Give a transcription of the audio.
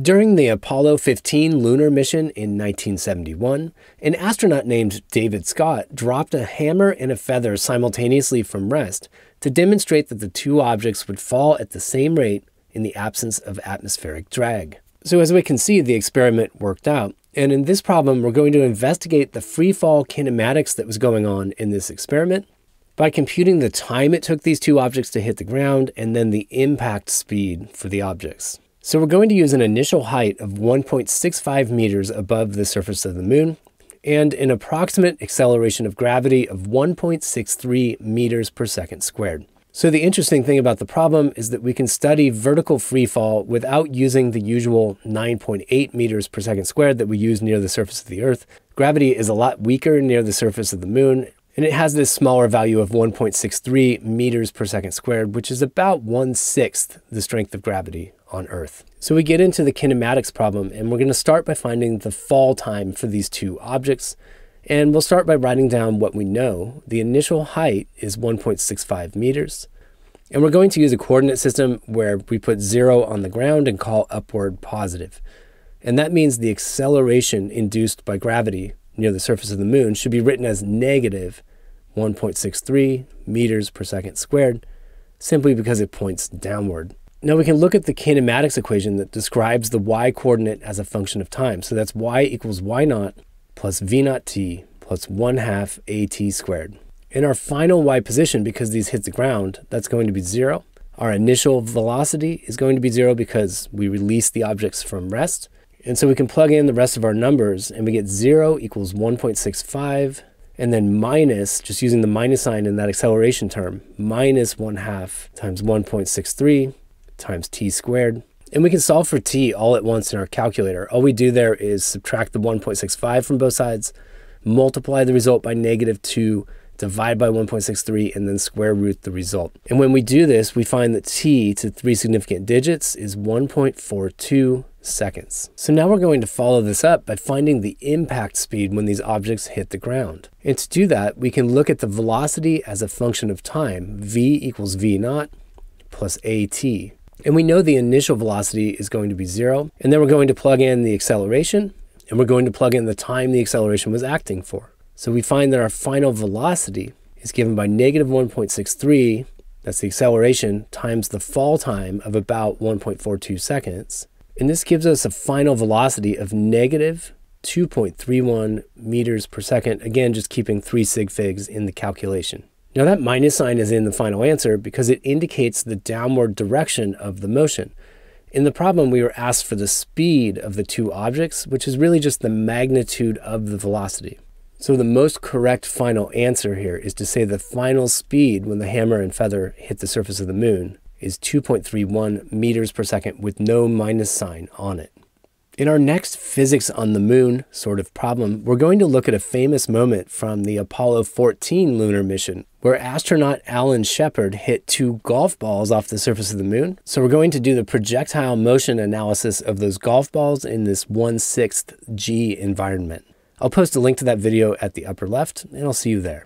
During the Apollo 15 lunar mission in 1971, an astronaut named David Scott dropped a hammer and a feather simultaneously from rest to demonstrate that the two objects would fall at the same rate in the absence of atmospheric drag. So as we can see, the experiment worked out. And in this problem, we're going to investigate the free fall kinematics that was going on in this experiment by computing the time it took these two objects to hit the ground and then the impact speed for the objects. So we're going to use an initial height of 1.65 meters above the surface of the moon and an approximate acceleration of gravity of 1.63 meters per second squared. So the interesting thing about the problem is that we can study vertical free fall without using the usual 9.8 meters per second squared that we use near the surface of the Earth. Gravity is a lot weaker near the surface of the moon, and it has this smaller value of 1.63 meters per second squared, which is about one-sixth the strength of gravity on Earth. So we get into the kinematics problem, and we're going to start by finding the fall time for these two objects. And we'll start by writing down what we know. The initial height is 1.65 meters. And we're going to use a coordinate system where we put zero on the ground and call upward positive. And that means the acceleration induced by gravity near the surface of the moon should be written as negative 1.63 meters per second squared, simply because it points downward. Now we can look at the kinematics equation that describes the y coordinate as a function of time. So that's y equals y naught plus v naught t plus 1 half at squared. In our final y position, because these hit the ground, that's going to be 0. Our initial velocity is going to be 0 because we release the objects from rest. And so we can plug in the rest of our numbers and we get 0 equals 1.65 and then minus, just using the minus sign in that acceleration term, minus 1 half times 1.63 times t squared. And we can solve for t all at once in our calculator. All we do there is subtract the 1.65 from both sides, multiply the result by negative 2, divide by 1.63, and then square root the result. And when we do this, we find that t to three significant digits is 1.42 seconds. So now we're going to follow this up by finding the impact speed when these objects hit the ground. And to do that, we can look at the velocity as a function of time. v equals v naught plus at. And we know the initial velocity is going to be zero. And then we're going to plug in the acceleration and we're going to plug in the time the acceleration was acting for. So we find that our final velocity is given by negative 1.63, that's the acceleration, times the fall time of about 1.42 seconds. And this gives us a final velocity of negative 2.31 meters per second. Again, just keeping three sig figs in the calculation. Now that minus sign is in the final answer because it indicates the downward direction of the motion. In the problem, we were asked for the speed of the two objects, which is really just the magnitude of the velocity. So the most correct final answer here is to say the final speed when the hammer and feather hit the surface of the moon is 2.31 meters per second with no minus sign on it. In our next physics on the moon sort of problem, we're going to look at a famous moment from the Apollo 14 lunar mission where astronaut Alan Shepard hit two golf balls off the surface of the moon. So we're going to do the projectile motion analysis of those golf balls in this 1 6th G environment. I'll post a link to that video at the upper left, and I'll see you there.